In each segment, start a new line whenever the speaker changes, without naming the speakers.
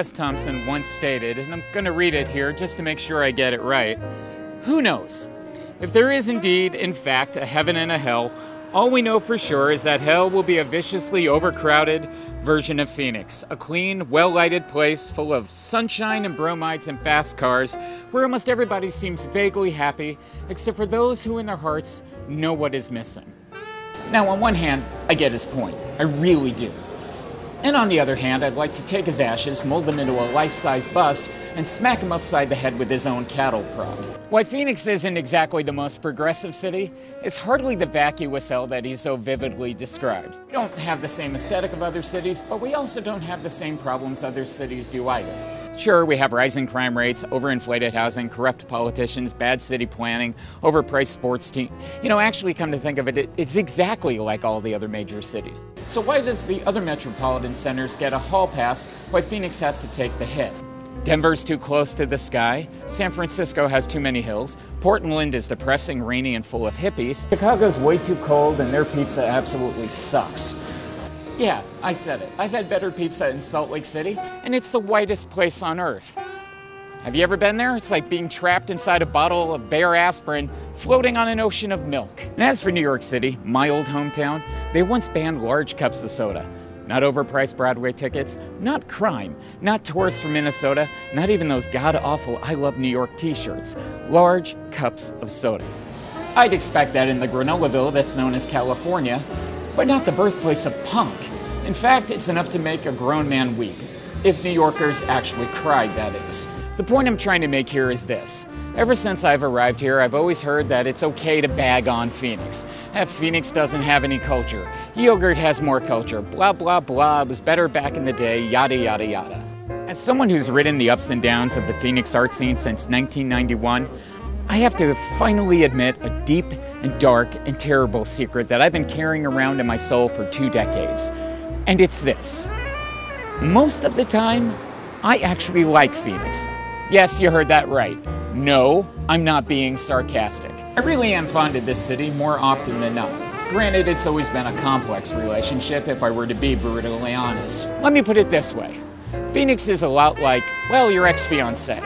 S. Thompson once stated, and I'm going to read it here just to make sure I get it right. Who knows? If there is indeed, in fact, a heaven and a hell, all we know for sure is that hell will be a viciously overcrowded version of Phoenix, a clean, well lighted place full of sunshine and bromides and fast cars, where almost everybody seems vaguely happy, except for those who in their hearts know what is missing. Now, on one hand, I get his point. I really do. And on the other hand, I'd like to take his ashes, mold them into a life size bust, and smack him upside the head with his own cattle prod. While Phoenix isn't exactly the most progressive city, it's hardly the vacuous hell that he so vividly describes. We don't have the same aesthetic of other cities, but we also don't have the same problems other cities do either. Sure, we have rising crime rates, overinflated housing, corrupt politicians, bad city planning, overpriced sports teams. You know, actually, come to think of it, it's exactly like all the other major cities. So, why does the other metropolitan centers get a hall pass while Phoenix has to take the hit? Denver's too close to the sky. San Francisco has too many hills. Portland is depressing, rainy, and full of hippies. Chicago's way too cold, and their pizza absolutely sucks. Yeah, I said it. I've had better pizza in Salt Lake City, and it's the whitest place on earth. Have you ever been there? It's like being trapped inside a bottle of Bayer aspirin floating on an ocean of milk. And as for New York City, my old hometown, they once banned large cups of soda. Not overpriced Broadway tickets, not crime, not tourists from Minnesota, not even those god awful I Love New York t shirts. Large cups of soda. I'd expect that in the Granolaville that's known as California, but not the birthplace of punk. In fact, it's enough to make a grown man weep. If New Yorkers actually cried, that is. The point I'm trying to make here is this. Ever since I've arrived here, I've always heard that it's okay to bag on Phoenix. That Phoenix doesn't have any culture. Yogurt has more culture. Blah, blah, blah. It was better back in the day. Yada, yada, yada. As someone who's ridden the ups and downs of the Phoenix art scene since 1991, I have to finally admit a deep and dark and terrible secret that I've been carrying around in my soul for two decades. And it's this most of the time, I actually like Phoenix. Yes, you heard that right. No, I'm not being sarcastic. I really am fond of this city more often than not. Granted, it's always been a complex relationship if I were to be brutally honest. Let me put it this way Phoenix is a lot like, well, your ex fiancee.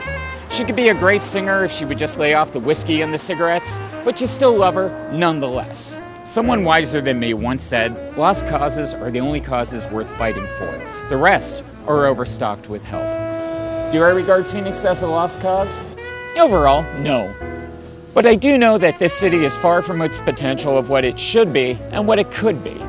She could be a great singer if she would just lay off the whiskey and the cigarettes, but you still love her nonetheless. Someone wiser than me once said, Lost causes are the only causes worth fighting for. The rest are overstocked with help. Do I regard Phoenix as a lost cause? Overall, no. But I do know that this city is far from its potential of what it should be and what it could be.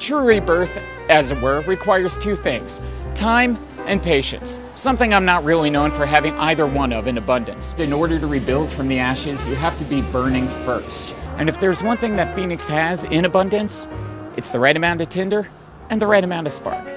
True rebirth, as it were, requires two things time and patience, something I'm not really known for having either one of in abundance. In order to rebuild from the ashes, you have to be burning first. And if there's one thing that Phoenix has in abundance, it's the right amount of tinder and the right amount of spark.